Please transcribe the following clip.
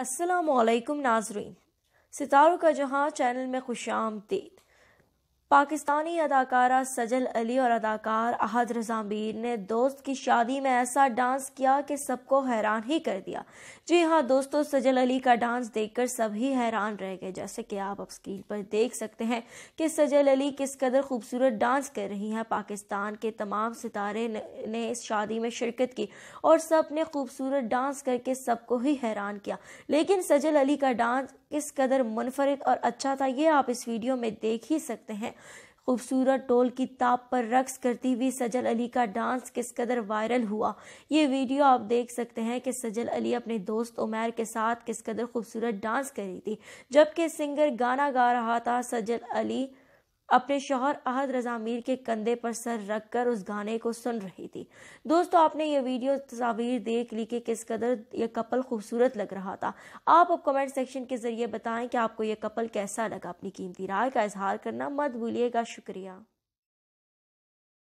असलकुम नाजरीन सितारों का जहाँ चैनल में खुश आमदीद पाकिस्तानी अदाकारा सजल अली और अदाकार अहद रजा ने दोस्त की शादी में ऐसा डांस किया कि सबको हैरान ही कर दिया। जी हाँ दोस्तों, सजल अली का डांस देखकर सभी हैरान रह गए। जैसे कि आप अब स्क्रीन पर देख सकते हैं कि सजल अली किस कदर खूबसूरत डांस कर रही हैं। पाकिस्तान के तमाम सितारे ने इस शादी में शिरकत की और सबने खूबसूरत डांस करके सबको ही हैरान किया। लेकिन सजल अली का डांस किस कदर मुनफरद और अच्छा था, ये आप इस वीडियो में देख ही सकते हैं। खूबसूरत टोल की ताप पर रक्स करती हुई सजल अली का डांस किस कदर वायरल हुआ? ये वीडियो आप देख सकते हैं कि सजल अली अपने दोस्त उमैर के साथ किस कदर खूबसूरत डांस कर रही थी। जबकि सिंगर गाना गा रहा था, सजल अली अपने शोहर अहद रजा मीर के कंधे पर सर रख कर उस गाने को सुन रही थी। दोस्तों, आपने ये वीडियो, तस्वीर देख ली कि किस कदर यह कपल खूबसूरत लग रहा था। आप अब कमेंट सेक्शन के ज़रिए बताएँ कि आपको यह कपल कैसा लगा अपनी कीमती राय का इजहार करना। मत भूलिएगा, शुक्रिया।